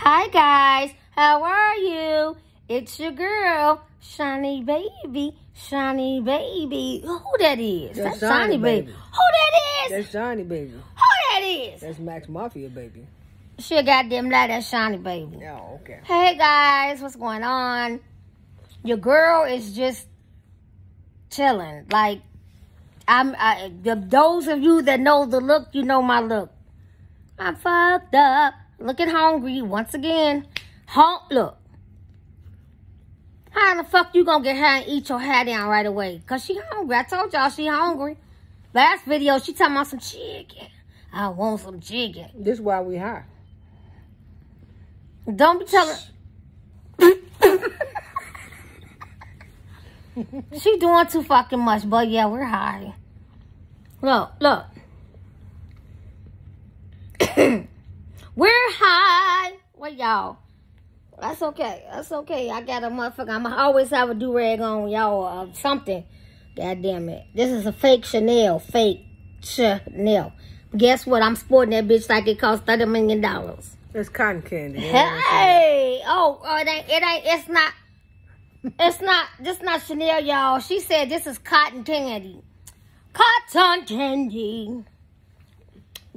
Hi guys, how are you? It's your girl, Shawny Baby, Shawny Baby. Who that is? That's Shawny Shawny Baby. Baby. Who that is? That's Shawny baby. Who that is? That's Max Mafia baby. She a goddamn lie, that's Shawny Baby. Oh, okay. Hey guys, what's going on? Your girl is just chilling. Like I'm. I, the, those of you that know the look, you know my look. I'm fucked up, looking hungry once again. Hon- look. How the fuck you gonna get her and eat your hair down right away? Cause she hungry. I told y'all she hungry. Last video she talking about some chicken. I want some chicken. This is why we high. Don't be telling. she doing too fucking much, but yeah, we're high. Look, look. we're high. What y'all? That's okay. That's okay. I got a motherfucker. I'ma always have a do rag on y'all or something. God damn it. This is a fake Chanel. Fake Chanel. Guess what? I'm sporting that bitch like it cost thirty million dollars. It's cotton candy. you know what I'm saying? Hey, oh, oh, it ain't, it ain't, it's not, it's not, this not Chanel, y'all. She said this is cotton candy. Cotton candy.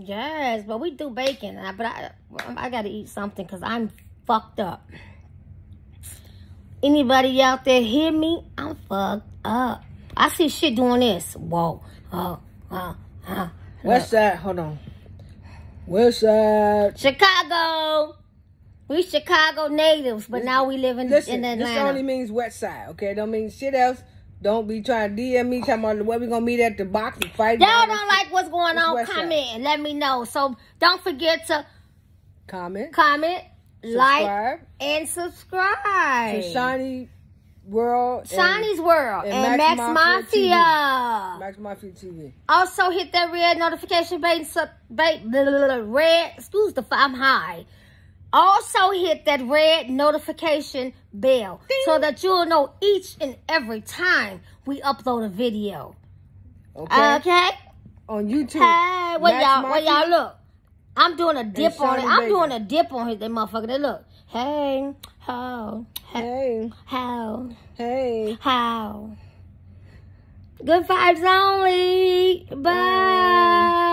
Yes, but we do bacon. But I, I gotta eat something because I'm fucked up. Anybody out there hear me? I'm fucked up. I see shit doing this. Whoa, oh, oh, oh. West side, hold on. West side. Chicago. We Chicago natives, but now we live in, Listen, in this only means west side, okay? Don't mean shit else. Don't be trying to DM me talking about where we gonna meet at the box and fight. Y'all don't like what's going on, Side. comment and let me know. So don't forget to comment, comment, like, and subscribe. to Shawny World, and Shawny's World and, and Max, Max Mafia. Max Mafia TV. Also hit that red notification button. Sub, bait, blah, blah, blah, red. Excuse the. f- I'm high. Also hit that red notification bell so that you'll know each and every time we upload a video. Okay, Okay. on YouTube. Hey, what y'all, what y'all look? I'm doing a dip on it. I'm doing a dip on his that motherfucker. They look. Hey, how, Hey, how, hey. how. Good vibes only. Bye.